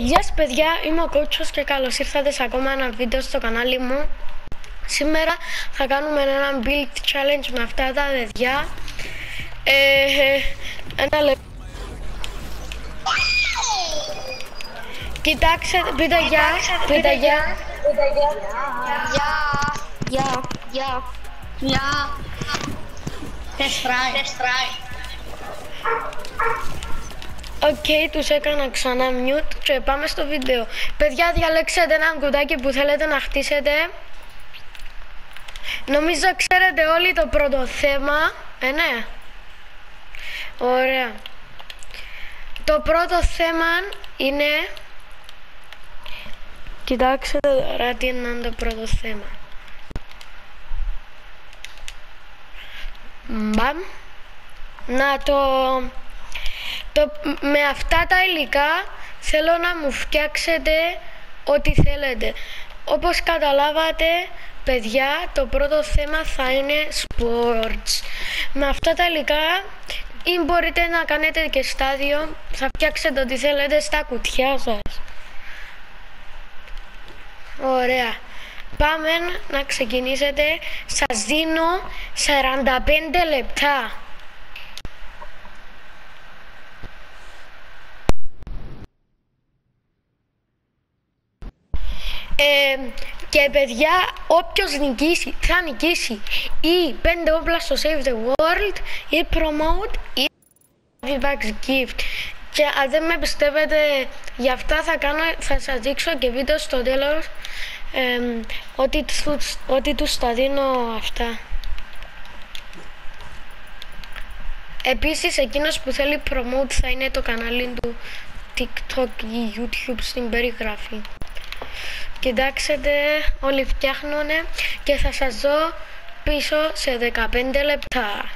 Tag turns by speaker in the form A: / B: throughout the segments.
A: Γεια σας παιδιά, είμαι ο Κότσος και καλώς ήρθατε σε ακόμα ένα βίντεο στο κανάλι μου. Σήμερα θα κάνουμε ένα build challenge με αυτά τα παιδιά. Ε, ένα λεπτό. Κοιτάξτε, πείτε γεια, πείτε γεια.
B: Γεια. Γεια. Γεια. Test try. Test try.
A: Οκ, τους έκανα ξανά mute και πάμε στο βίντεο. Παιδιά, διαλέξτε ένα κουτάκι που θέλετε να χτίσετε. Νομίζω ξέρετε όλοι το πρώτο θέμα. Ε, ναι. Ωραία. Το πρώτο θέμα είναι... Κοιτάξτε τώρα τι είναι το πρώτο θέμα. Μπαμ. Να το... το... Με αυτά τα υλικά θέλω να μου φτιάξετε ό,τι θέλετε. Όπως καταλάβατε, παιδιά, το πρώτο θέμα θα είναι sports. Με αυτά τα υλικά ή μπορείτε να κάνετε και στάδιο, θα φτιάξετε ό,τι θέλετε στα κουτιά σας. Ωραία. Πάμε να ξεκινήσετε. Σας δίνω 45 λεπτά. Ε, και παιδιά, όποιος νικήσει, θα νικήσει ή 5 όπλα στο Save the World ή Promote ή V-Bucks Gift. Και αν δεν με πιστεύετε για αυτά θα, κάνω, θα σας δείξω και βίντεο στο τέλος ε, ότι, τους, ότι τους τα δίνω αυτά. Επίσης εκείνος που θέλει promote θα είναι το κανάλι του TikTok ή YouTube στην περιγραφή. Κοιτάξτε, όλοι φτιάχνουν και θα σας δω πίσω σε 15 λεπτά.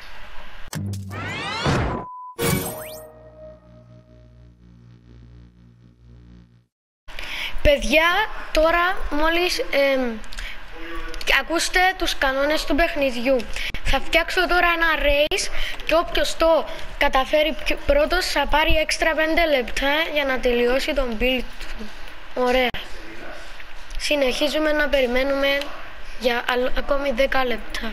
A: Παιδιά, τώρα μόλις ε, ακούστε τους κανόνες του παιχνιδιού. Θα φτιάξω τώρα ένα race και όποιος το καταφέρει πρώτος θα πάρει έξτρα 5 λεπτά για να τελειώσει τον build του. Ωραία. Συνεχίζουμε να περιμένουμε για ακόμη 10 λεπτά.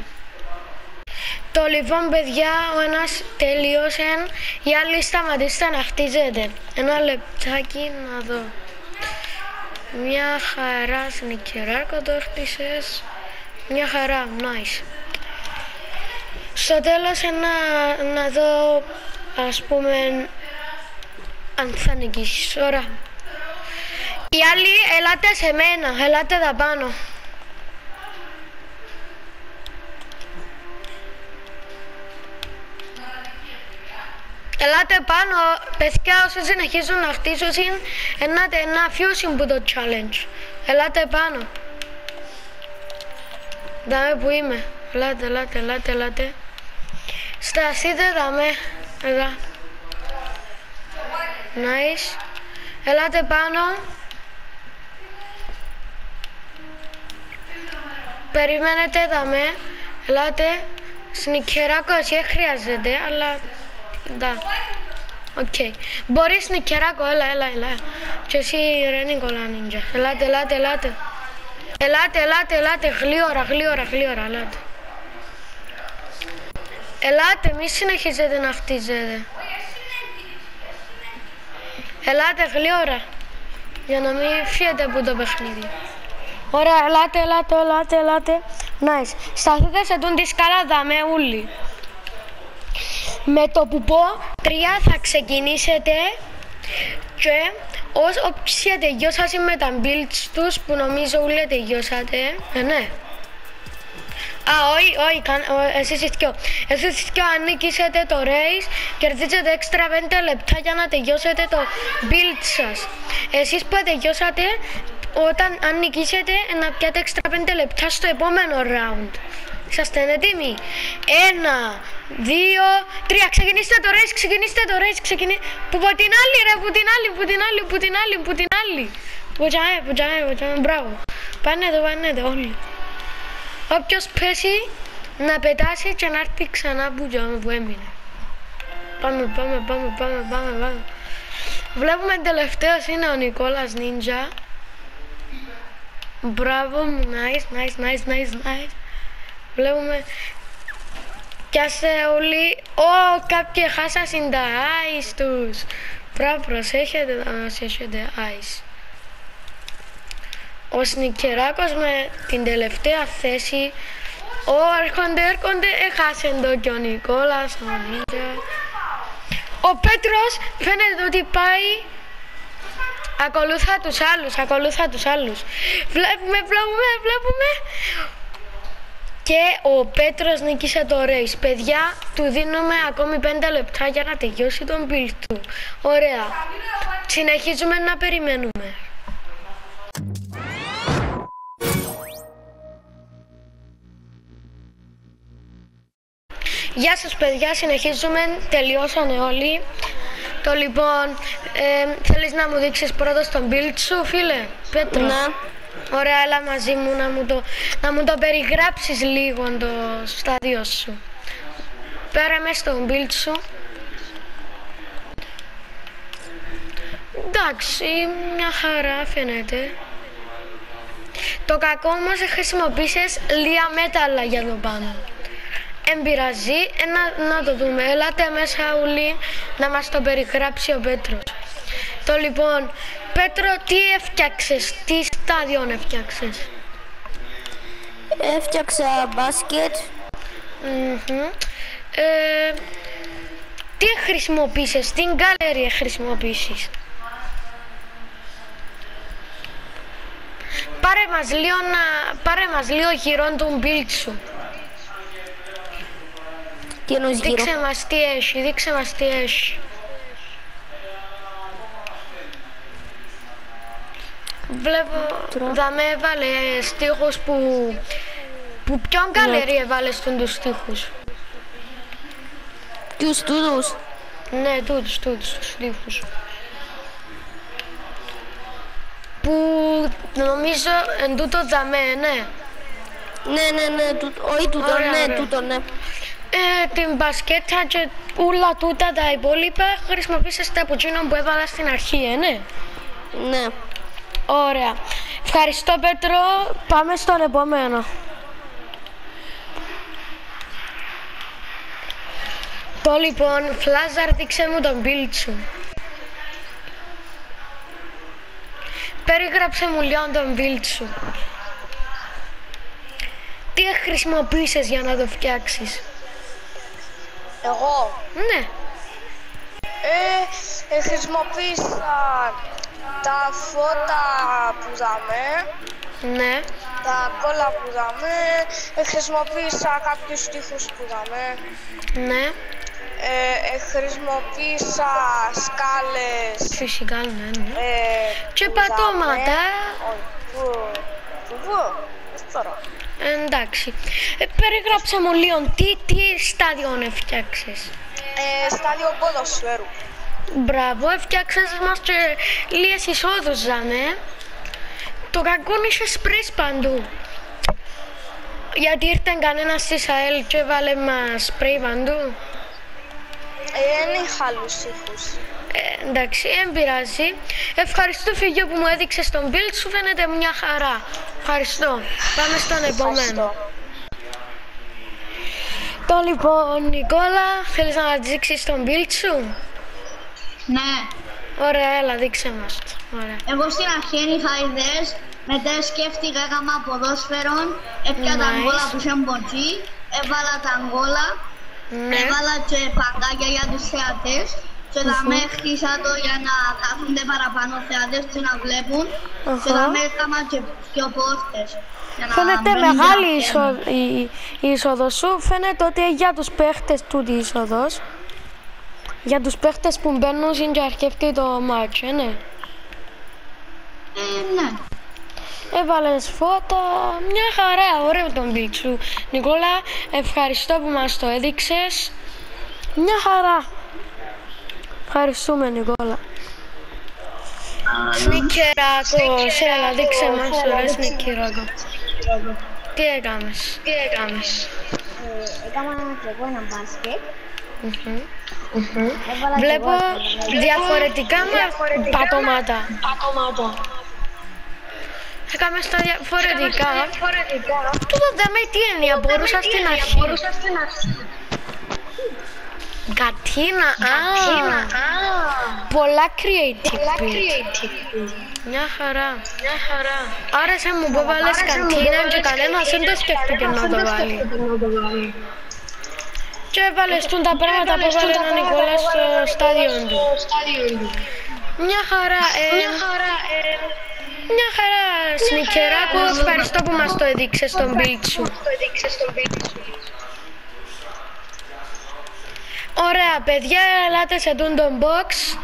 A: Το λοιπόν παιδιά, ο ένας τελείωσε, οι άλλοι σταματήστε να χτίζετε. Ένα λεπτάκι να δω. Μια χαρά σνικεράκο το χτίσες. Μια χαρά, nice. Στο τέλος να, να δω, ας πούμε, αν θα νικήσεις. Ωραία. Οι άλλοι, ελάτε σε μένα, ελάτε εδώ πάνω. Ελάτε πάνω, παιδιά όσοι συνεχίζουν να χτίσουν, ενάτε ένα φιούσιν που το challenge. Ελάτε πάνω. Δάμε που είμαι. Ελάτε, ελάτε, ελάτε, ελάτε. Στασίτε δάμε. Εδώ. Nice. Ελάτε πάνω. Περιμένετε δάμε. Ελάτε. Σνικεράκο εσύ χρειάζεται, αλλά да. Οκ. Okay. Μπορείς Νικεράκο, έλα, έλα, έλα. Και εσύ ρε Νικολά Νίντζα. Ελάτε, ελάτε, ελάτε. Ελάτε, ελάτε, ελάτε. Γλίωρα, γλίωρα, γλίωρα, ελάτε. Ελάτε, μη συνεχίζετε να χτίζετε. Ελάτε γλίωρα. Για να μην φύγετε από το παιχνίδι. Ωραία, ελάτε, ελάτε, ελάτε, ελάτε. Nice. Σταθείτε σε τον τη σκάλα, με ούλοι. Με το που πω τρία θα ξεκινήσετε και όσοι τελειώσατε με τα builds τους που νομίζω όλοι τελειώσατε, ε, ναι. Α, όχι, όχι, εσείς δυο. Εσείς δυο αν νικήσετε το race, κερδίζετε έξτρα 5 λεπτά για να τελειώσετε το build σας. Εσείς που τελειώσατε, όταν αν νικήσετε, να πιάτε έξτρα 5 λεπτά στο επόμενο round. Είσαστε έτοιμοι; Ένα, δύο, τρία. Ξεκινήστε το race, ξεκινήστε το race. Ξεκινή... Που από την άλλη ρε, που την άλλη, που την άλλη, που την άλλη, που την άλλη. Που τζαέ, που τζαέ, που τζαέ, μπράβο. Πάνε εδώ, πάνε εδώ όλοι. Όποιος πέσει να πετάσει και να έρθει ξανά που τζάμε που έμεινε. Πάμε, πάμε, πάμε, πάμε, πάμε, πάμε. Βλέπουμε τελευταίος είναι ο Νικόλας Νίντζα. Μπράβο μου, nice, nice, nice, nice, nice. Βλέπουμε Πιάσε όλοι. Ω, κάποιοι χάσασαν τα eyes τους. Μπράβο, προσέχετε να μας έχετε eyes. Ο Σνικεράκος με την τελευταία θέση. Ω, έρχονται, έρχονται, έχασε το και ο Νικόλας, ο Νίτσα. Ο Πέτρος φαίνεται ότι πάει Ακολουθά τους άλλους, ακολουθά τους άλλους. Βλέπουμε, βλέπουμε, βλέπουμε. Και ο Πέτρος νίκησε το race. Παιδιά, του δίνουμε ακόμη 5 λεπτά για να τελειώσει τον build του. Ωραία. Συνεχίζουμε να περιμένουμε. Γεια σας παιδιά, συνεχίζουμε, τελειώσανε όλοι. Το λοιπόν, ε, θέλεις να μου δείξεις πρώτα τον build σου φίλε, Πέτρο.
B: Ναι.
A: Ωραία, έλα μαζί μου να μου το, να μου το περιγράψεις λίγο το στάδιο σου. Πέρα μέσα στο build σου. Εντάξει, μια χαρά φαίνεται. Το κακό όμως χρησιμοποίησες λίγα μέταλλα για το πάνω. Εν πειράζει, ε, να, να το δούμε. Ελάτε μέσα ουλί να μας το περιγράψει ο Πέτρος. Το λοιπόν, Πέτρο, τι έφτιαξες, τι στάδιον έφτιαξες;
B: Έφτιαξα μπάσκετ.
A: Μμμ. Ε, τι χρησιμοποίησες, τι γκάλερι χρησιμοποίησες; Πάρε μας λίγο, να, πάρε μας λίγο γύρω του build σου.
B: Τι εννοείς γύρω.
A: Δείξε μας τι έχει, δείξε μας τι έχει. Βλέπω, θα με έβαλε στίχους που... Που ποιον καλερί έβαλες στον τους στίχους.
B: Ποιους τούτους;
A: Ναι, τούτους, τούτους, τους στίχους. Που νομίζω εν τούτο δαμέ, ναι.
B: Ναι, ναι, ναι, τούτο, όχι τούτο,
A: Ωραία,
B: ναι,
A: ωραία.
B: τούτο, ναι.
A: Ε, την μπασκέτα και όλα τούτα τα υπόλοιπα χρησιμοποίησες τα από εκείνον που έβαλα στην αρχή, ε, ναι.
B: Ναι.
A: Ωραία. Ευχαριστώ Πέτρο. Πάμε στον επόμενο. Το λοιπόν, Φλάζαρ, δείξε μου τον build σου. Περίγραψε μου λίγο τον build σου. Τι χρησιμοποίησες για να το φτιάξεις;
C: Εγώ
A: Ναι.
C: ε, ε, χρησιμοποίησα τα φώτα που δαμε,
A: Ναι.
C: τα κόλλα που δαμε, ε, χρησιμοποίησα κάποιους στίχους που δαμε,
A: Ναι.
C: ε, ε, χρησιμοποίησα σκάλες
A: Φυσικά, ναι, ναι.
C: ε,
A: Και
C: που
A: πατώματα.
C: δαμε. Όχι, που, που, που, πώς τώρα.
A: Εντάξει. Ε, περιγράψε μου λίγο τι, τι στάδιο έφτιαξες;
C: Ε, στάδιο ποδοσφαίρου.
A: Μπράβο, έφτιαξες μας και λίγες εισόδους ζάμε. Το κακό είναι είχε σπρις παντού. Γιατί ήρθε κανένας στη ΑΕΛ και βάλε μας σπρέι παντού;
C: Ε, δεν είχα άλλους ήχους.
A: Ε, εντάξει, δεν πειράζει. Ευχαριστώ Φιγιό που μου έδειξες τον build σου, φαίνεται μια χαρά. Ευχαριστώ. Πάμε στον επόμενο.
C: Ευχαριστώ.
A: Το λοιπόν, Νικόλα, θέλεις να δείξεις τον build σου;
B: Ναι.
A: Ωραία, έλα, δείξε μας. το. Ωραία.
B: Εγώ στην αρχή δεν είχα ιδέες, μετά σκέφτηκα έκανα ποδόσφαιρο, έπια τα
A: Nice.
B: γκόλα που είχε μποτζί, έβαλα τα γκόλα,
A: Ναι.
B: έβαλα και παγκάκια για τους θεατές και τα με χτίσα το για να κάθονται παραπάνω θεατές και να βλέπουν και τα
A: Αχα.
B: με έκανα και πιο πόρτες. για να
A: Φαίνεται
B: μπαίνουν
A: μεγάλη
B: και να
A: είσο,
B: βγαίνουν.
A: η, η είσοδος σου. Φαίνεται ότι για τους παίχτες του η είσοδος. Για τους παίχτες που μπαίνουν στην και αρχεύει το μάτς, ε, ναι.
B: Ε, ναι.
A: Έβαλες φώτα, μια χαρά, ωραίο τον beat σου. Νικόλα, ευχαριστώ που μας το έδειξες. Μια χαρά. Ευχαριστούμε Νικόλα. Σνικεράκος, έλα δείξε μας το ρε Σνικεράκο. Τι έκανες, τι έκανες.
B: Έκανα και εγώ ένα μπάσκετ
A: Μμμ. Βλέπω διαφορετικά μα πατώματα. Έκαμε στα διαφορετικά. Τούτο δεν με τι έννοια, μπορούσα στην αρχή. Κατίνα, α, πολλά creative beat. Μια χαρά. Άρεσε μου που έβαλες καντίνα και κανένας δεν το σκέφτηκε να το βάλει. Και έβαλες τούν τα πράγματα που έβαλε ο Νικόλας στο στάδιο του. Μια χαρά, ε, μια χαρά, Σνικεράκος, ευχαριστώ που μας το έδειξες στον build σου. Ωραία, παιδιά, ελάτε σε τούν τον box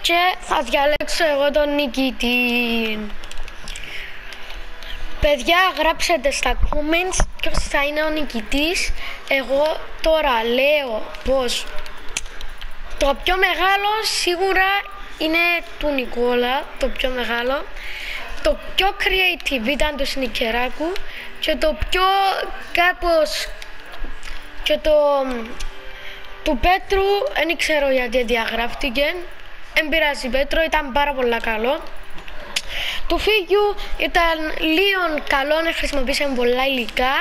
A: και θα διαλέξω εγώ τον νικητή. Παιδιά, γράψετε στα comments ποιος θα είναι ο νικητής. Εγώ τώρα λέω πως το πιο μεγάλο σίγουρα είναι του Νικόλα, το πιο μεγάλο. Το πιο creative ήταν του Σνικεράκου και το πιο κάπως και το του Πέτρου δεν ξέρω γιατί διαγράφτηκε. Δεν πειράζει Πέτρο, ήταν πάρα πολύ καλό. Του Φίγιου ήταν λίγο καλό να χρησιμοποιήσει πολλά υλικά.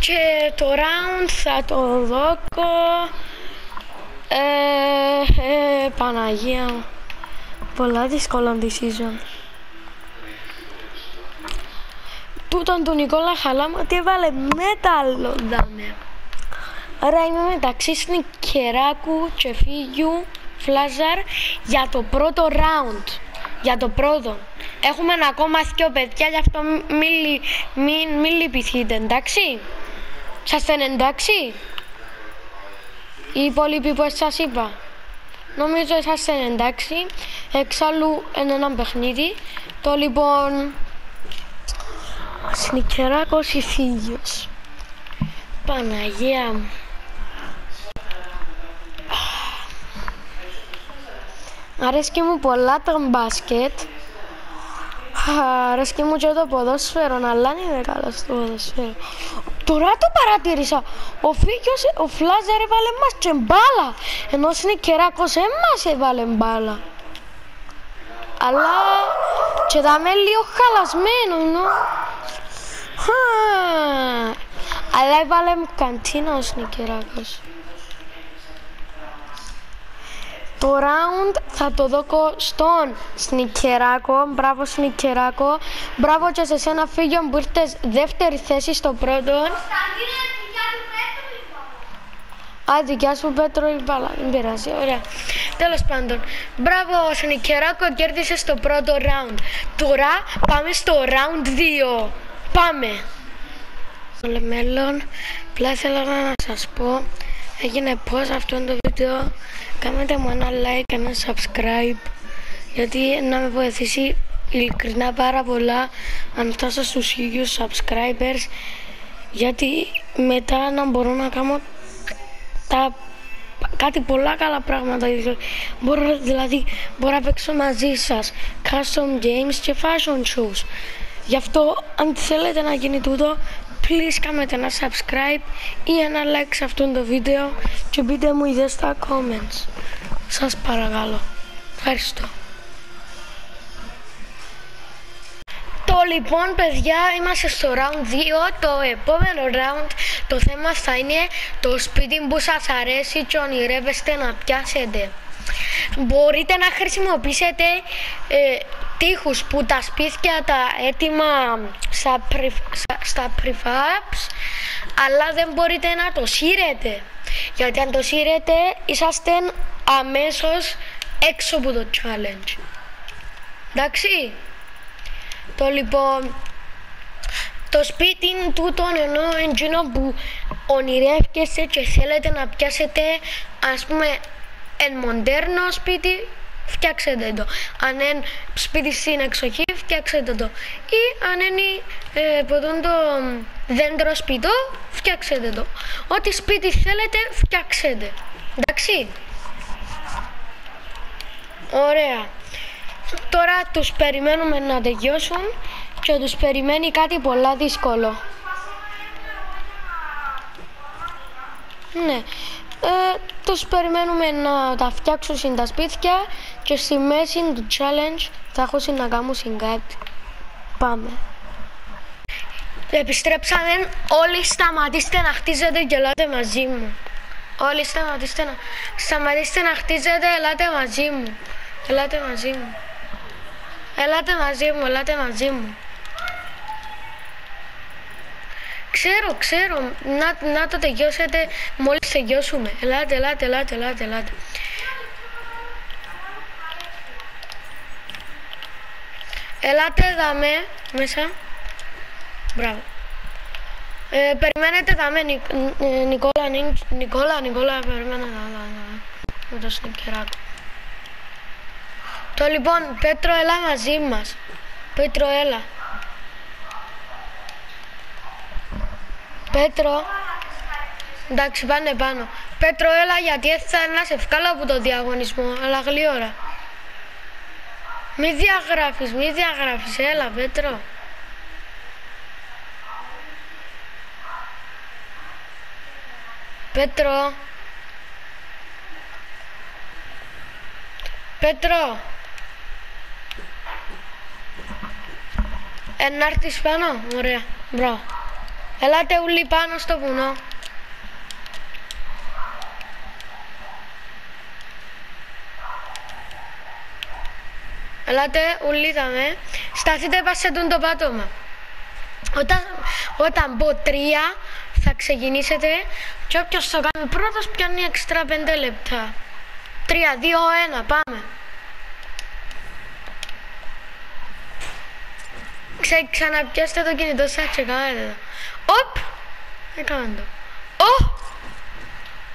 A: Και το round θα το δώκω. Ε, ε, Παναγία μου. Πολλά δύσκολα decision. Τούτον του Νικόλα Χαλάμα τι έβαλε μέταλλο δάμε. Άρα είμαι μεταξύ Σνικεράκου και Φίγιου Φλάζαρ για το πρώτο round. Για το πρώτο. Έχουμε ακόμα δύο παιδιά, γι' αυτό μην, μην, μην λυπηθείτε, εντάξει; Σας είναι εντάξει; Οι υπόλοιποι που σας είπα. Νομίζω είσαστε εντάξει. Εξάλλου είναι ένα παιχνίδι. Το λοιπόν... Σνικεράκος ή Φίγιος. Παναγία μου. Αρέσκει μου πολλά το μπάσκετ. Αρέσκει μου και το ποδόσφαιρο, αλλά δεν είναι καλό στο ποδόσφαιρο. Τώρα το παρατήρησα. Ο Φίκιος, ο Φλάζερ έβαλε μας και μπάλα. Ενώ είναι κεράκος εμάς έβαλε μπάλα. Αλλά και δάμε λίγο χαλασμένο, νο; Αλλά έβαλε καντίνα ο Σνικεράκος. Το round θα το δώκω στον Σνικεράκο. Μπράβο Σνικεράκο. Μπράβο και σε σένα φίλιο που ήρθες δεύτερη θέση στο πρώτο. Α, δικιά σου Πέτρο η μπάλα. Δεν πειράζει, ωραία. Τέλος πάντων, μπράβο Σνικεράκο, κέρδισες το πρώτο round. Τώρα πάμε στο round 2. Πάμε. Στο μέλλον, απλά ήθελα να σας πω, έγινε πώς αυτό το βίντεο κάνετε μου ένα like, ένα subscribe γιατί να με βοηθήσει ειλικρινά πάρα πολλά αν φτάσω στους χίλιους subscribers γιατί μετά να μπορώ να κάνω τα κάτι πολλά καλά πράγματα. Μπορώ, δηλαδή μπορώ να παίξω μαζί σας custom games και fashion shows. Γι' αυτό αν θέλετε να γίνει τούτο please κάνετε ένα subscribe ή ένα like σε αυτό το βίντεο και πείτε μου ιδέες στα comments. Σας παρακαλώ. Ευχαριστώ. Το λοιπόν παιδιά είμαστε στο round 2, το επόμενο round το θέμα θα είναι το σπίτι που σας αρέσει και ονειρεύεστε να πιάσετε. Μπορείτε να χρησιμοποιήσετε ε, τείχους που τα σπίτια τα έτοιμα στα, πρι, στα prefabs αλλά δεν μπορείτε να το σύρετε. Γιατί αν το σύρετε είσαστε αμέσως έξω από το challenge. Εντάξει. Το λοιπόν το σπίτι τούτον ενώ εκείνο που ονειρεύκεστε και θέλετε να πιάσετε ας πούμε εν μοντέρνο σπίτι φτιάξετε το. Αν είναι σπίτι στην εξοχή, φτιάξετε το. Ή αν είναι ε, το δέντρο σπιτό, φτιάξετε το. Ό,τι σπίτι θέλετε, φτιάξετε. Εντάξει. Ωραία. Τώρα τους περιμένουμε να τελειώσουν και τους περιμένει κάτι πολλά δύσκολο. Ναι. Ε, τους περιμένουμε να τα φτιάξουν τα σπίτια και στη μέση του challenge θα έχω να κάνουν κάτι. Πάμε. Επιστρέψαμε, όλοι σταματήστε να χτίζετε και ελάτε μαζί μου. Όλοι σταματήστε να, σταματήστε να χτίζετε, ελάτε μαζί μου. Ελάτε μαζί μου. Ελάτε μαζί μου, ελάτε μαζί μου. Ξέρω, ξέρω. Να, να το τελειώσετε μόλις τελειώσουμε. Ελάτε, ελάτε, ελάτε, ελάτε, ελάτε. Ελάτε δαμέ μέσα. Μπράβο. Ε, περιμένετε δαμέ, Νικ, ε, Νικόλα, Νικ, Νικόλα, Νικόλα, περιμένετε δαμέ. Με το σνικεράκο. Το λοιπόν, Πέτρο, έλα μαζί μας. Πέτρο, έλα. Πέτρο. Εντάξει, πάνε πάνω. Πέτρο, έλα γιατί θα να σε βγάλω από το διαγωνισμό, αλλά γλύωρα. Μη διαγράφεις, μη διαγράφεις, έλα Πέτρο. Πέτρο. Πέτρο. Ενάρτης πάνω, ωραία, μπράβο. Ελάτε ούλοι πάνω στο βουνό. Ελάτε ούλοι δαμε. Σταθείτε πας σε το πάτωμα. Όταν, όταν πω τρία θα ξεκινήσετε και όποιος το κάνει πρώτος πιάνει εξτρά πέντε λεπτά. Τρία, δύο, ένα, πάμε. Ξε, ξαναπιάστε το κινητό σας και κάνετε το. Οπ! Έκαναν το. Ω!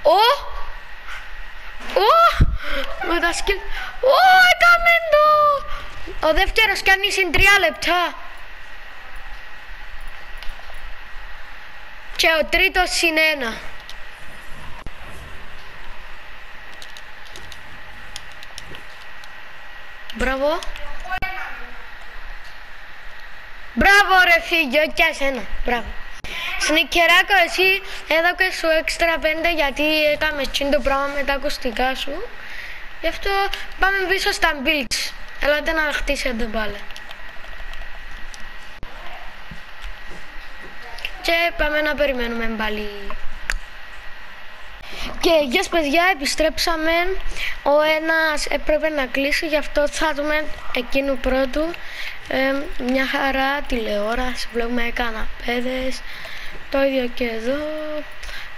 A: Ω! Ω! Με τα σκυλ... Ω! Έκαμε το! Ο δεύτερος κάνει συν τρία λεπτά. Και ο τρίτος συν ένα. Μπράβο. Μπράβο ρε φίλιο, και εσένα. Μπράβο. Σνικεράκο, εσύ έδωκες σου έξτρα πέντε γιατί έκαμες τσιν το πράγμα με τα ακουστικά σου. Γι' αυτό πάμε πίσω στα builds. Ελάτε να χτίσετε πάλι. Και πάμε να περιμένουμε πάλι. Και γεια παιδιά, επιστρέψαμε. Ο ένας έπρεπε να κλείσει, γι' αυτό θα δούμε εκείνου πρώτου. Ε, μια χαρά τηλεόραση, βλέπουμε καναπέδες, το ίδιο και εδώ.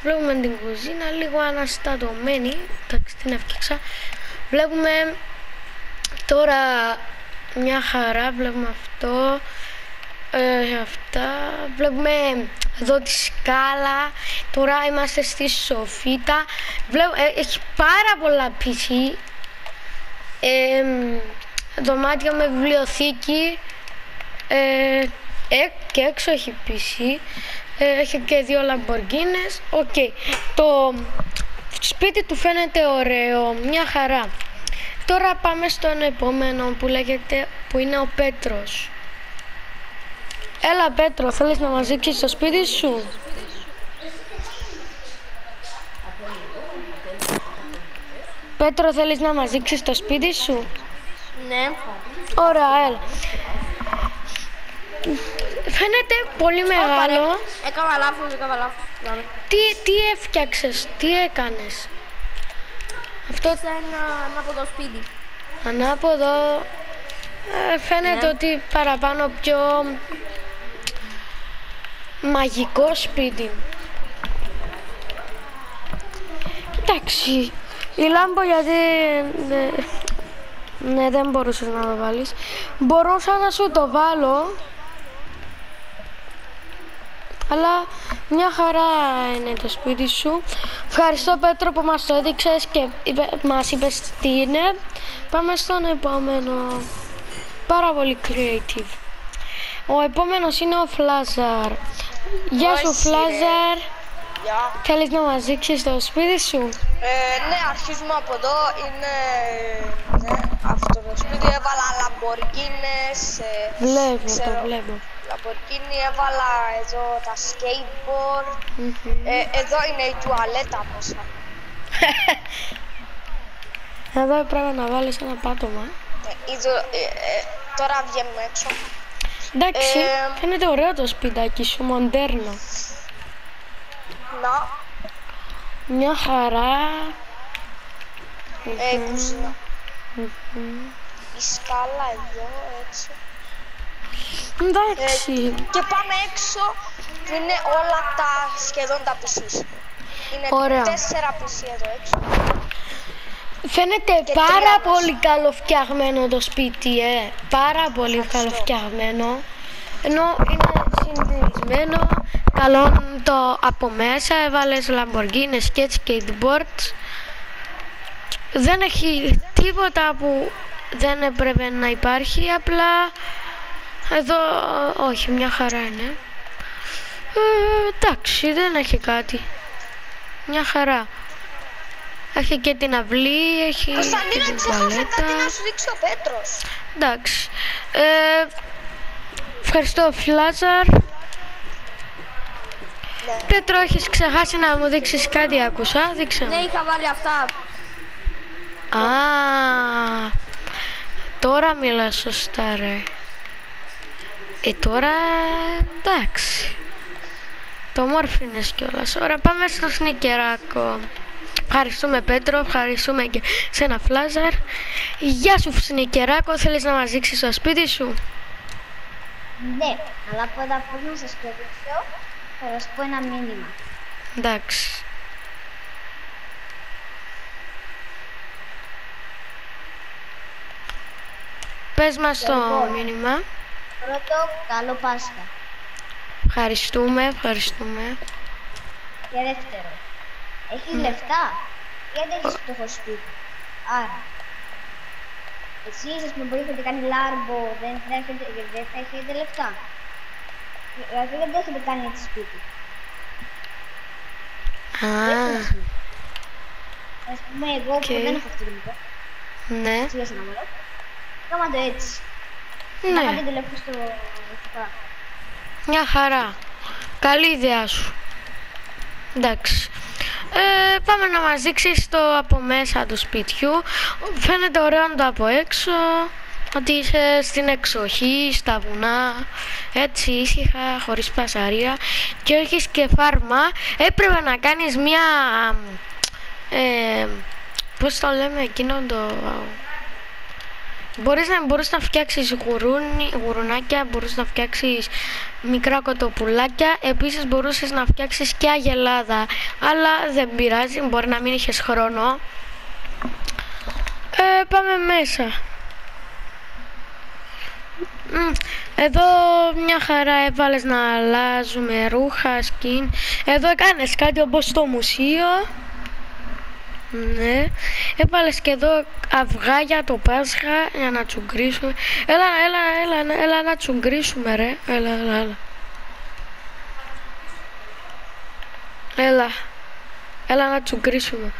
A: Βλέπουμε την κουζίνα, λίγο αναστατωμένη, εντάξει την έφτιαξα. Βλέπουμε τώρα μια χαρά, βλέπουμε αυτό, ε, αυτά. Βλέπουμε εδώ τη σκάλα, τώρα είμαστε στη σοφίτα. Βλέπω, ε, έχει πάρα πολλά PC. Ε, δωμάτιο με βιβλιοθήκη. Ε, ε, και έξω έχει PC ε, έχει και δύο λαμπορκίνες. Οκ. Το σπίτι του φαίνεται ωραίο. Μια χαρά τώρα πάμε στον επόμενο που λέγεται που είναι ο Πέτρος Έλα Πέτρο, θέλεις να μας δείξεις το σπίτι σου; Πέτρο, θέλεις να μας δείξεις το σπίτι σου;
C: Ναι.
A: Ωραία, έλα. Φαίνεται πολύ μεγάλο.
C: Έκανα λάθος, έκανα λάθος.
A: Τι, τι έφτιαξες, τι έκανες; Αυτό
C: Αυτό είναι ανάποδο σπίτι.
A: ανάποδο ε, φαίνεται
C: Ναι.
A: ότι παραπάνω πιο μαγικό σπίτι. Εντάξει, η λάμπο γιατί ναι, ναι, δεν μπορούσες να το βάλεις. Μπορούσα να σου το βάλω αλλά μια χαρά είναι το σπίτι σου. Ευχαριστώ Πέτρο που μας το έδειξες και είπε, μας είπες τι είναι. Πάμε στον επόμενο. Πάρα πολύ creative. Ο επόμενος είναι ο Φλάζαρ. Γεια σου
C: Όχι, ρε.
A: Φλάζαρ.
C: Γεια.
A: Θέλεις να μας δείξεις το σπίτι σου;
C: Ε, ναι, αρχίζουμε από εδώ. Είναι ναι, αυτό το σπίτι. Έβαλα λαμπορκίνες. Ε,
A: Βλέπω, το
C: ξέρω,
A: βλέπω.
C: Λαμπορκίνη, έβαλα εδώ τα skateboard.
A: Μμμ.
C: Ε, εδώ είναι η τουαλέτα μέσα.
A: Εδώ έπρεπε να βάλεις ένα πάτωμα.
C: Ε, είδω- ε, ε, τώρα βγαίνουμε έξω.
A: Εντάξει,
C: Ε,
A: φαίνεται ωραίο το σπιτάκι σου, μοντέρνο.
C: Να,
A: Μια χαρά.
C: ε, κουζίνα. Η σκάλα εδώ, έτσι.
A: Εντάξει.
C: Και πάμε έξω που είναι όλα τα σχεδόν τα PCs. Είναι
A: Ωραία.
C: τέσσερα PC εδώ έξω.
A: Φαίνεται
C: Και
A: πάρα
C: τρία
A: πολύ καλοφτιαγμένο το σπίτι, ε. Πάρα πολύ καλοφτιαγμένο. Ενώ είναι συντηρησμένο. Καλό το από μέσα. Έβαλες Lamborghini και skateboards. Δεν έχει τίποτα που δεν έπρεπε να υπάρχει. Απλά εδώ όχι, μια χαρά είναι. Ε, εντάξει, δεν έχει κάτι. Μια χαρά. Έχει και την αυλή, έχει και
C: Κωνσταντίνα,
A: την
C: ξέχασα
A: τουαλέτα.
C: κάτι να σου δείξει ο Πέτρος.
A: Εντάξει. Ε, ευχαριστώ, Φλάζαρ.
C: Ναι.
A: Πέτρο, έχεις ξεχάσει να μου δείξεις κάτι, άκουσα. Δείξε
D: Ναι,
A: μου.
D: είχα βάλει αυτά.
A: Α, τώρα μιλάς σωστά, ρε. Ε, τώρα, εντάξει. Το μόρφινες κιόλας. Ωραία, πάμε στο σνικεράκο. Ευχαριστούμε Πέτρο, ευχαριστούμε και σένα Φλάζαρ. Γεια σου σνικεράκο, θέλεις να μας δείξεις το σπίτι σου;
D: Ναι, αλλά πρώτα πώς να σας το δείξω, θα σας πω ένα μήνυμα.
A: Εντάξει. Πες μας το
D: Λοιπόν.
A: μήνυμα.
D: Πρώτο, καλό Πάσχα.
A: Ευχαριστούμε, ευχαριστούμε.
D: Και δεύτερο, έχεις λεφτά; Γιατί έχεις φτωχό σπίτι; Άρα, εσείς ας πούμε που έχετε κάνει λάρμπο, δεν θα έχετε, δεν θα έχετε λεφτά. Δηλαδή δεν έχετε κάνει έτσι σπίτι;
A: Α,
D: Ας πούμε εγώ
A: Οκ.
D: που δεν έχω αυτοκίνητο,
A: ναι,
D: σιγά σε ένα μωρό, κάμα το έτσι. Να
A: ναι,
D: κάνετε λεφτά στο λεφτά.
A: μια χαρά. Καλή ιδέα σου. Εντάξει. Ε, πάμε να μας δείξεις το από μέσα του σπιτιού. Φαίνεται ωραίο το από έξω. Ότι είσαι στην εξοχή, στα βουνά, έτσι ήσυχα, χωρίς φασαρία και έχεις και φάρμα. Έπρεπε να κάνεις μια... Ε, πώς το λέμε εκείνο το... Μπορείς να, μπορείς να φτιάξεις γουρούνι, γουρουνάκια, μπορείς να φτιάξεις μικρά κοτοπουλάκια, επίσης μπορούσες να φτιάξεις και αγελάδα, αλλά δεν πειράζει, μπορεί να μην είχες χρόνο. Ε, πάμε μέσα. Μμ, Εδώ μια χαρά έβαλες να αλλάζουμε ρούχα, σκιν. Εδώ έκανες κάτι όπως το μουσείο. Ναι. Έβαλες και εδώ αυγά για το Πάσχα για να τσουγκρίσουμε. Έλα, έλα, έλα, έλα να τσουγκρίσουμε ρε. Έλα, έλα, έλα. Έλα. Έλα να τσουγκρίσουμε.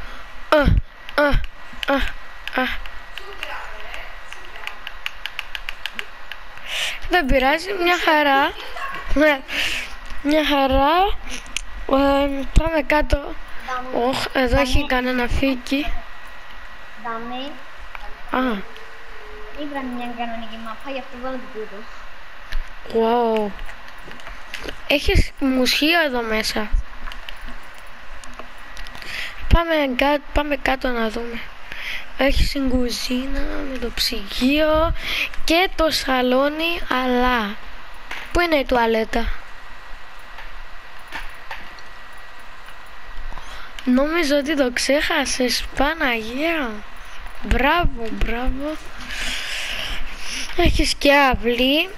A: Α, α, α, α. Δεν πειράζει, μια χαρά. Ναι, μια χαρά. Ε, πάμε κάτω. Οχ, εδώ έχει κανένα φύκι.
D: Δάμε,
A: Α,
D: ήβραμε μια κανονική μαπά, γι' αυτό βάλω την τούτο.
A: wow. Έχεις μουσείο εδώ μέσα. Πάμε, κά- πάμε κάτω να δούμε. Έχεις την κουζίνα με το ψυγείο και το σαλόνι, αλλά πού είναι η τουαλέτα; Νόμιζα ότι το ξέχασες, Παναγία. Μπράβο, μπράβο. Έχεις και αυλή.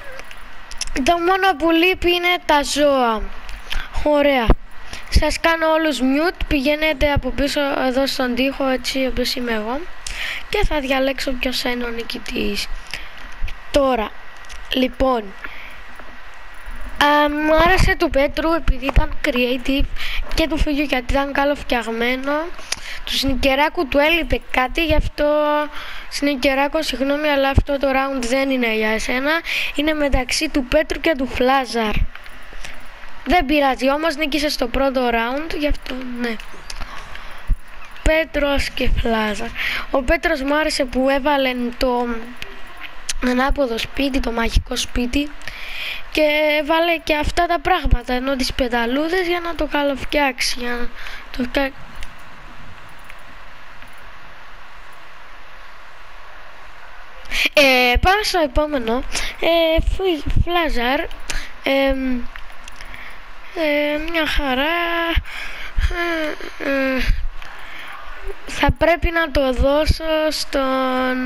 A: Το μόνο που λείπει είναι τα ζώα. Ωραία. Σας κάνω όλους mute, πηγαίνετε από πίσω εδώ στον τοίχο έτσι όπως είμαι εγώ και θα διαλέξω ποιος θα είναι ο νικητής. Τώρα, λοιπόν, α, μου άρεσε του Πέτρου επειδή ήταν creative και του Φίγιου γιατί ήταν καλοφτιαγμένο. Του Σνικεράκου του έλειπε κάτι, γι' αυτό Σνικεράκο, συγγνώμη, αλλά αυτό το round δεν είναι για εσένα. Είναι μεταξύ του Πέτρου και του Φλάζαρ. Δεν πειράζει, όμως νίκησε στο πρώτο round, γι' αυτό ναι. Πέτρος και Φλάζα. Ο Πέτρος μου άρεσε που έβαλε το ανάποδο σπίτι, το μαγικό σπίτι και έβαλε και αυτά τα πράγματα ενώ τις πεταλούδες για να το καλοφτιάξει, για να το φτιάξει. Ε, πάμε στο επόμενο. Ε, φι- Φλάζαρ. Ε, ε, μια χαρά. Ε, ε, θα πρέπει να το δώσω στον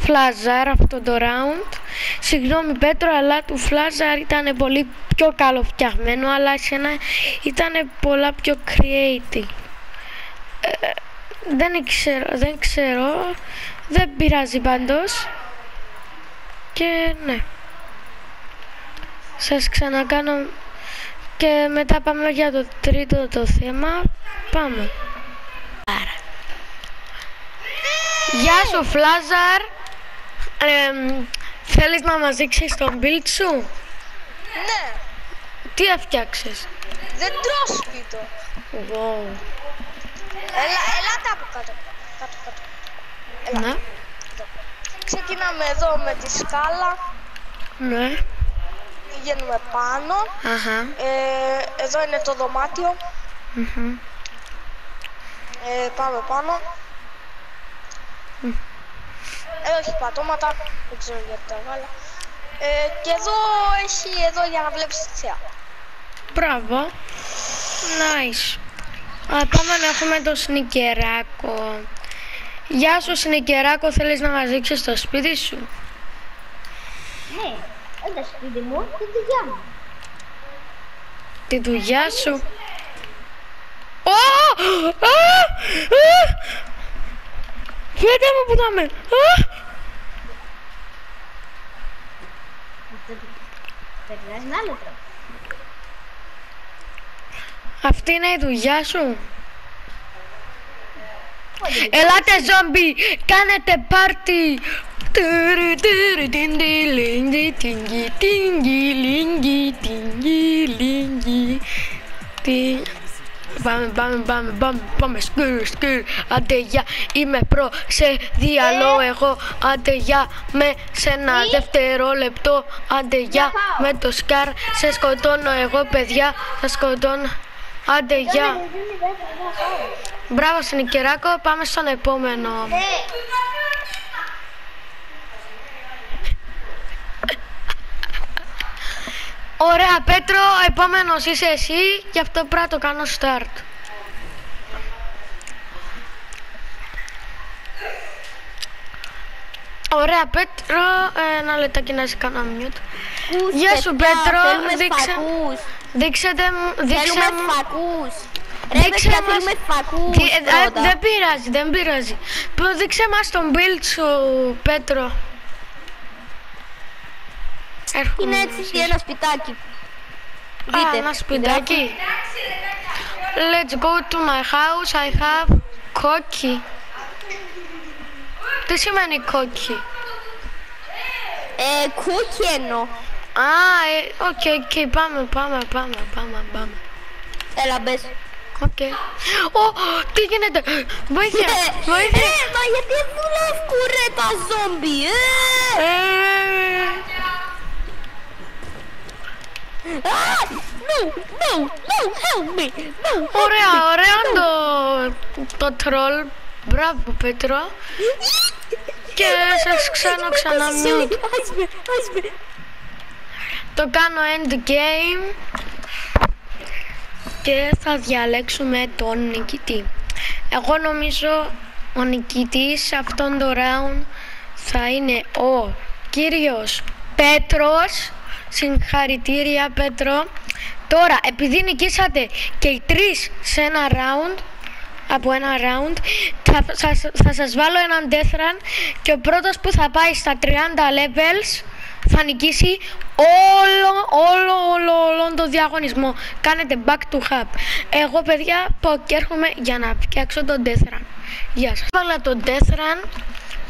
A: Φλάζαρ αυτό το round. Συγγνώμη Πέτρο, αλλά του Φλάζαρ ήταν πολύ πιο καλοφτιαγμένο, αλλά εσένα ήταν πολλά πιο creative. Ε, δεν ξέρω, δεν ξέρω. Δεν πειράζει πάντως. Και ναι. Σας ξανακάνω και μετά πάμε για το τρίτο το θέμα. Πάμε. Άρα. Γεια σου Φλάζαρ. Εμ, θέλεις να μας δείξεις τον build σου;
C: Ναι,
A: Τι έφτιαξες;
C: δεν τρόσπιτο.
A: Wow.
C: Έλα, ελάτε από κάτω. Κάτω, κάτω. Έλα.
A: Ναι.
C: Ξεκινάμε εδώ με τη σκάλα.
A: Ναι.
C: Πηγαίνουμε πάνω.
A: Αχα.
C: Ε, εδώ είναι το δωμάτιο.
A: Μμμ.
C: Ε, πάμε πάνω. Εδώ έχει πατώματα. Δεν ξέρω γιατί τα βάλα. Ε, και εδώ έχει εδώ για να βλέπεις τη θέα.
A: Μπράβο. Nice. Α, πάμε να έχουμε το σνικεράκο. Γεια σου σνικεράκο, θέλεις να μας δείξεις το σπίτι σου;
D: Ναι, όχι το σπίτι μου, τη δουλειά μου.
A: Τη δουλειά σου. Ω! Α! Α! Φύγετε μου που δάμε. Α!
D: Αυτό περνάς με άλλο τρόπο.
A: Αυτή είναι η δουλειά σου. Ελάτε ζόμπι, κάνετε πάρτι. Τουρου, τουρου, τιντι, λιντι, τινγκι, τινγκι, λινγκι, τινγκι, λινγκι. Τι- Πάμε, πάμε, πάμε, πάμε, πάμε, σκουρ, σκουρ, άντε γεια, είμαι προ σε διαλό εγώ, άντε γεια, με σε ένα δευτερόλεπτο, άντε γεια, με το σκάρ, σε σκοτώνω εγώ παιδιά, θα σκοτώνω, άντε γεια. Μπράβο Σνικεράκο, πάμε στον επόμενο. Ωραία Πέτρο, επόμενος είσαι εσύ, γι' αυτό πρέπει να το κάνω start. Ωραία Πέτρο, ε, ένα λεπτάκι να σε κάνω mute. Γεια σου Πέτρο,
E: Θέλουμε
A: δείξε,
E: φακούς.
A: δείξετε μου, δείξε
E: Θέλουμε
A: μου.
E: φακούς. Ρε
A: Δείξε
E: παιδιά,
A: μας-
E: θέλουμε φακούς
A: Τι- ε, ε,
E: πρώτα.
A: δεν πειράζει, δεν πειράζει. Προ- Δείξε μας τον build σου, Πέτρο. Έρχομαι.
E: Είναι έτσι ένα σπιτάκι.
A: Α,
E: Δείτε.
A: ένα σπιτάκι. Let's go to my house. I have cookie. Τι σημαίνει cookie?
E: Ε, cookie εννοώ.
A: Α, ε, OK, OK, πάμε, πάμε, πάμε, πάμε, πάμε.
E: Έλα μπες.
A: Οκ. Ω, τι γίνεται, βοήθεια,
E: Ε,
A: βοήθεια.
E: ε, μα γιατί δουλεύουν ρε τα ζόμπι, ε!
A: Ε,
E: Α, no, no, no, help me, no.
A: Ωραία, ωραία το, το τρόλ. Μπράβο, Πέτρο. Και σας ξανά ξανά mute.
E: Άσε με, άσε με.
A: Το κάνω end game και θα διαλέξουμε τον νικητή. Εγώ νομίζω ο νικητής σε αυτόν το round θα είναι ο κύριος Πέτρος. Συγχαρητήρια Πέτρο. Τώρα, επειδή νικήσατε και οι τρεις σε ένα round, από ένα round, θα, σας, θα σας βάλω έναν death run και ο πρώτος που θα πάει στα 30 levels θα νικήσει όλο, όλο, όλο, όλο το διαγωνισμό. Κάνετε back to hub. Εγώ, παιδιά, πάω και έρχομαι για να φτιάξω τον death run. Γεια σας. Βάλα τον death run.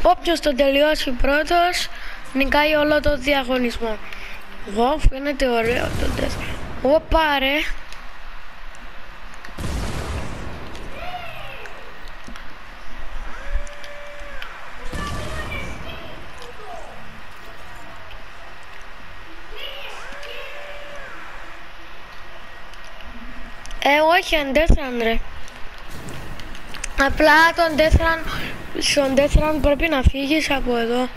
A: Όποιος το τελειώσει πρώτος, νικάει όλο το διαγωνισμό. Εγώ φαίνεται ωραίο το τεστ. Ω, πάρε. Ε, όχι, αντέθραν ρε. Απλά τον τέθραν, στον τέθραν πρέπει να φύγεις από εδώ.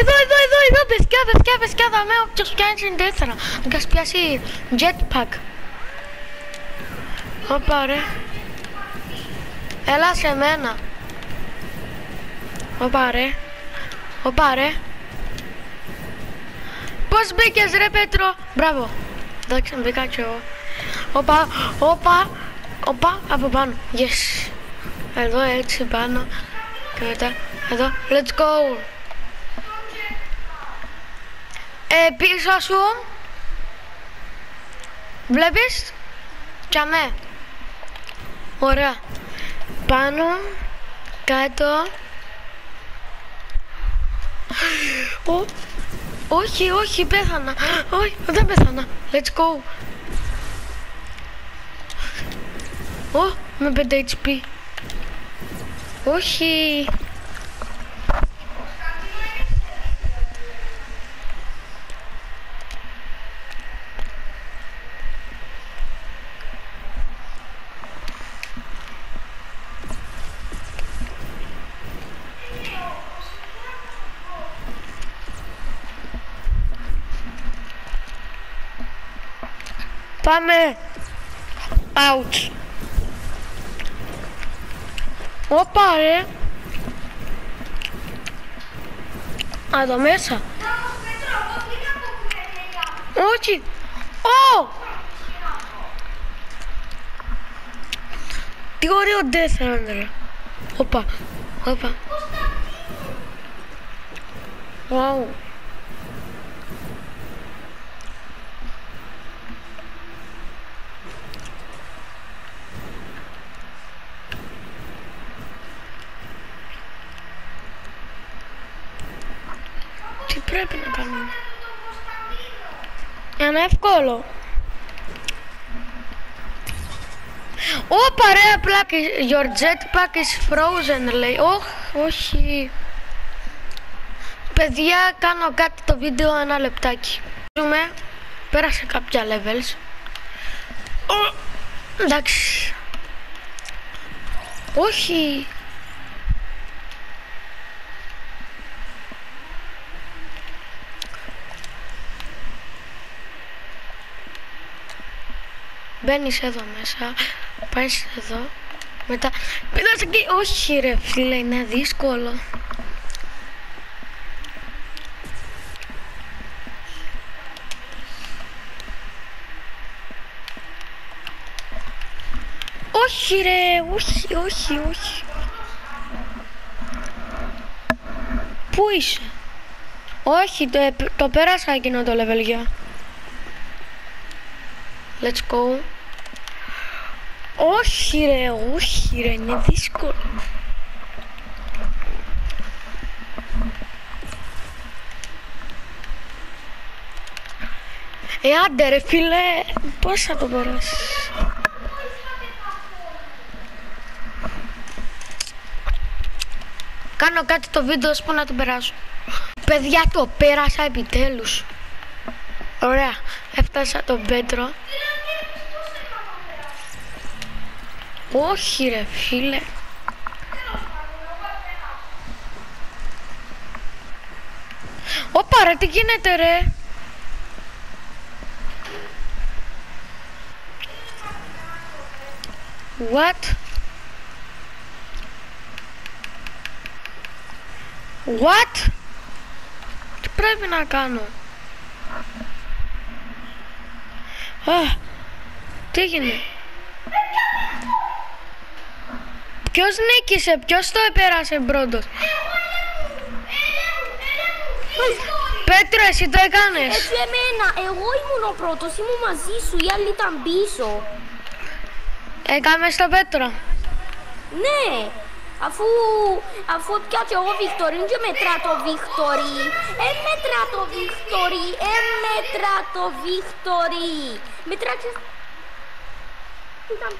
A: Εδώ, εδώ, εδώ, εδώ, παιδιά, παιδιά, παιδιά, θα με όποιος πιάνει την τέθρα. Να κας πιάσει jetpack. Όπα ρε. Έλα σε μένα. Όπα ρε. Όπα ρε. Πώς μπήκες ρε Πέτρο; Μπράβο. Εντάξει μπήκα κι εγώ. Όπα, όπα, όπα, από πάνω. Yes. Εδώ έτσι πάνω. Και μετά εδώ. Let's go. Ε, πίσω σου. Βλέπεις; Τσαμέ. Ωραία. Πάνω. Κάτω. Ω, όχι, όχι, πέθανα. Όχι, δεν πέθανα. Let's go. Ω, με 5 HP. Όχι. Πάμε. Out. Όπα ρε. Α, εδώ μέσα. Όχι. Ω! Τι ωραίο death άντρα. Όπα. Όπα. Wow. Τι πρέπει να κάνουμε. Είναι εύκολο. Ω, παρέα πλάκα. Your jetpack is frozen, λέει. Όχ, όχι. Παιδιά, κάνω κάτι το βίντεο ένα λεπτάκι. Δούμε. Πέρασε κάποια levels. Ω, εντάξει. Όχι. Μπαίνεις εδώ μέσα, πάεις εδώ, μετά πετάς εκεί. Όχι ρε φίλε, είναι δύσκολο. Όχι ρε, όχι, όχι, όχι. Πού είσαι; Όχι, το, το πέρασα εκείνο το level για. Let's go. Όχι ρε, όχι ρε, είναι δύσκολο. Ε, άντε ρε φίλε, πώς θα το περάσεις; Κάνω κάτι το βίντεο που να το περάσω. Παιδιά, το πέρασα επιτέλους. Ωραία, έφτασα τον Πέτρο. Όχι ρε φίλε. Ωπα ρε, τι γίνεται ρε; What? What? Τι πρέπει να κάνω; Α, τι έγινε; Ποιος νίκησε, ποιος το επέρασε πρώτος; Πέτρο, εσύ το έκανες.
E: Έτσι εμένα, εγώ ήμουν ο πρώτος, ήμουν μαζί σου, οι άλλοι ήταν πίσω.
A: Έκαμες στο Πέτρο.
E: Ναι, αφού, αφού πιάτσε εγώ Βικτορί και μετρά το Βικτορί. Ε, μετρά το Βικτορί, ε, μετρά το Βικτορί. Μετρά και... Ήταν...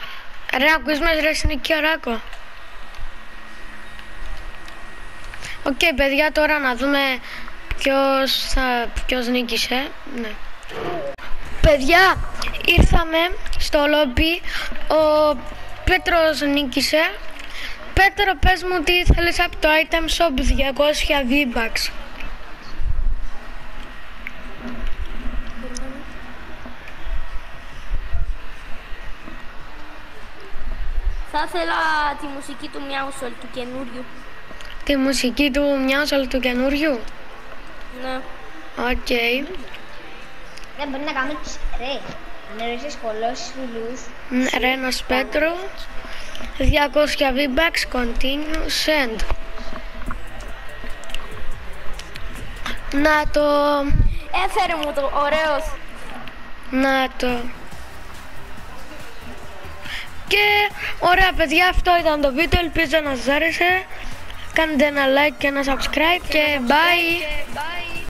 A: Ρε, ακούς μας ρε συνοικιαράκο. Οκ, παιδιά, τώρα να δούμε ποιος, θα, ποιος νίκησε. Ναι. Παιδιά, ήρθαμε στο λόμπι. Ο Πέτρος νίκησε. Πέτρο, πες μου τι θέλεις από το item shop 200 V-Bucks.
E: Θα ήθελα τη μουσική του Μιάουσολ του καινούριου.
A: Τη μουσική του Μιάουσολ του καινούριου.
E: Ναι.
A: Οκ.
D: Δεν μπορεί να κάνουμε τους... Ρε, να ρωτήσεις πολλούς φίλους.
A: Ν- Ρένος Πέτρο. 200 V-Bucks, continue, send. Να το,
E: Έφερε μου το ωραίος.
A: να το. Και ωραία παιδιά, αυτό ήταν το βίντεο, ελπίζω να σας άρεσε. Kan dan like en een subscribe. en bye.